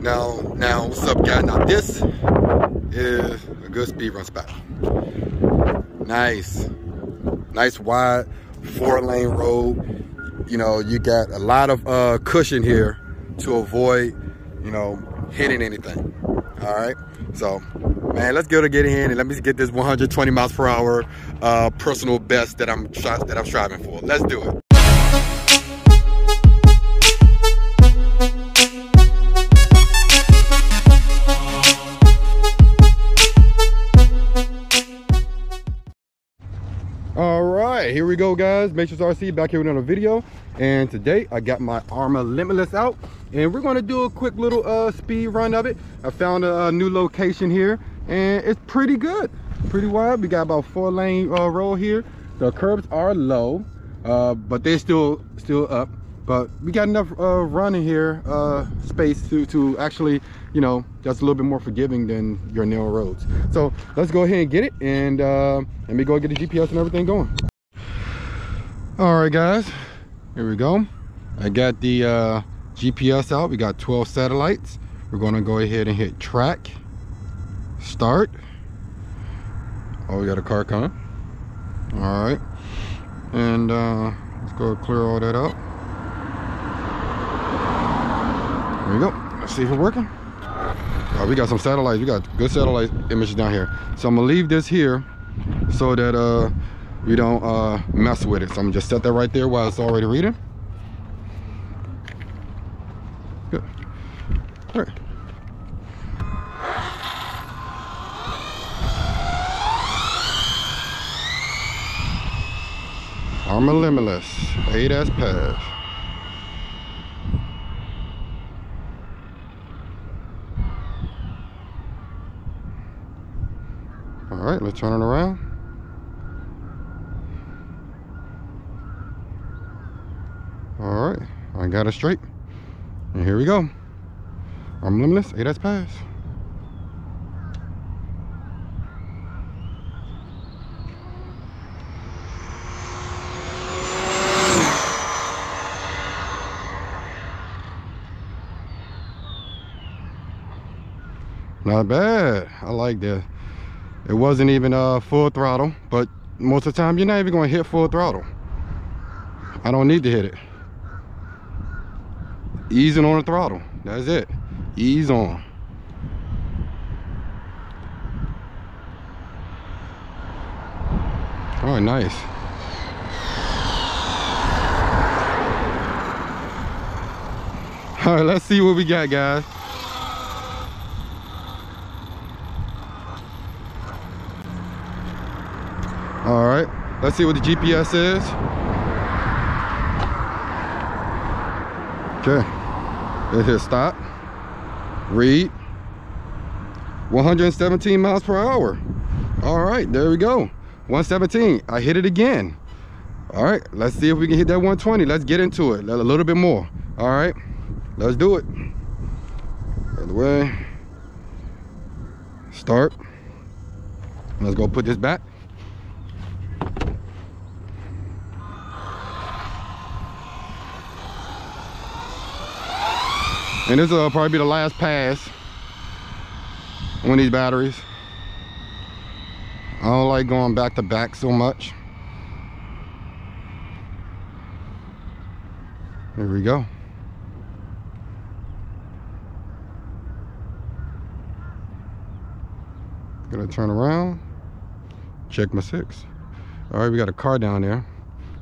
Now, now, what's up, guys? Now, this is a good speed run spot. Nice, nice wide four lane road. You know, you got a lot of uh, cushion here to avoid, you know, hitting anything. All right. So, man, let's go to get in and let me get this 120 miles per hour uh, personal best that I'm that I'm striving for. Let's do it. All right, here we go, guys. Matrix RC back here with another video. And today I got my Arrma Limitless out and we're gonna do a quick little uh, speed run of it. I found a, a, new location here and it's pretty good, pretty wide. We got about four lane uh, road here. The curbs are low, uh, but they're still still up. But we got enough uh, running here uh, space to, to actually, you know, just a little bit more forgiving than your narrow roads. So let's go ahead and get it and uh, let me go get the GPS and everything going. All right, guys, here we go. I got the uh, GPS out. We got 12 satellites. We're gonna go ahead and hit track, start. Oh, we got a car coming. All right, and uh, let's go clear all that out. There we go. Let's see if it's working. Uh, we got some satellites. We got good satellite images down here. So I'm gonna leave this here so that uh, we don't uh, mess with it. So I'm gonna just set that right there while it's already reading. Good. All right. Arrma Limitless, ADAS pass. Right, let's turn it around. All right, I got it straight. And here we go. I'm limitless, ADAS pass. Not bad. I like that. It wasn't even uh, full throttle, but most of the time you're not even gonna hit full throttle. I don't need to hit it. Easing on the throttle, that's it. Ease on. Oh, nice. All right, let's see what we got, guys. all right let's see what the gps is. Okay. It hit stop. Read. 117 miles per hour. All right there we go. 117 i hit it again. All right let's see if we can hit that 120 let's get into it. A little bit more. All right let's do it. By the way start. Let's go put this back And this will probably be the last pass on these batteries. I don't like going back to back so much. Here we go. Gonna turn around, check my six. All right, we got a car down there,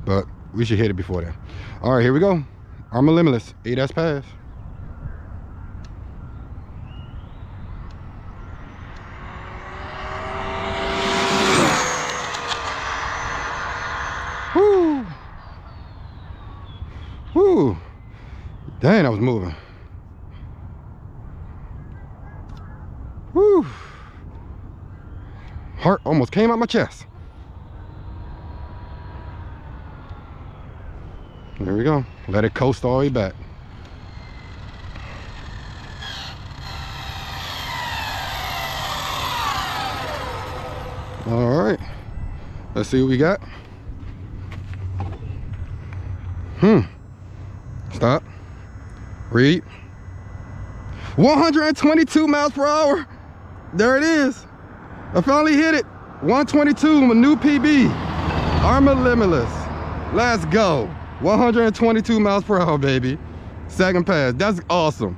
but we should hit it before that. All right, here we go. Arrma Limitless, ADAS pass. Dang, I was moving. Whew. Heart almost came out my chest. There we go. Let it coast all the way back. All right. Let's see what we got. Hmm. Stop. Read. 122 miles per hour. There it is. I finally hit it. 122, my new PB. Arrma Limitless. Let's go. 122 miles per hour, baby. Second pass. That's awesome.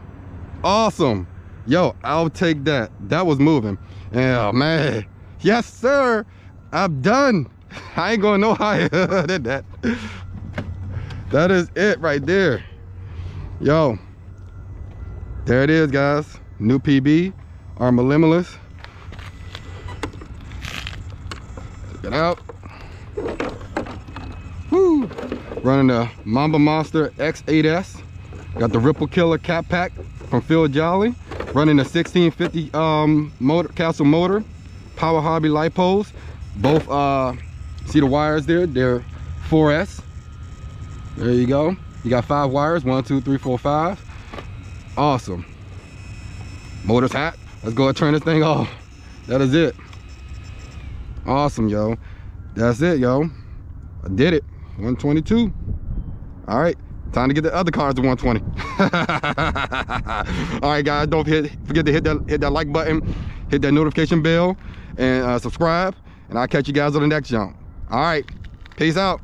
Awesome. Yo, I'll take that. That was moving. Yeah, man. Yes, sir. I'm done. I ain't going no higher than that. That is it right there. Yo, there it is, guys. New PB, Limitless. Check it out. Woo. Running the Mamba Monster X8S. Got the Ripple Killer cap pack from Phil Jolly. Running a 1650 um, motor, Castle motor. Power Hobby LiPos. Both, uh, see the wires there? They're 4S. There you go. You got five wires, one, two, three, four, five. Awesome. Motor's hot. Let's go and turn this thing off. That is it. Awesome, yo. That's it, yo. I did it. 122. All right. Time to get the other cars to 120. All right, guys. Don't forget, forget to hit that hit that like button, hit that notification bell, and uh, subscribe. And I'll catch you guys on the next jump. All right. Peace out.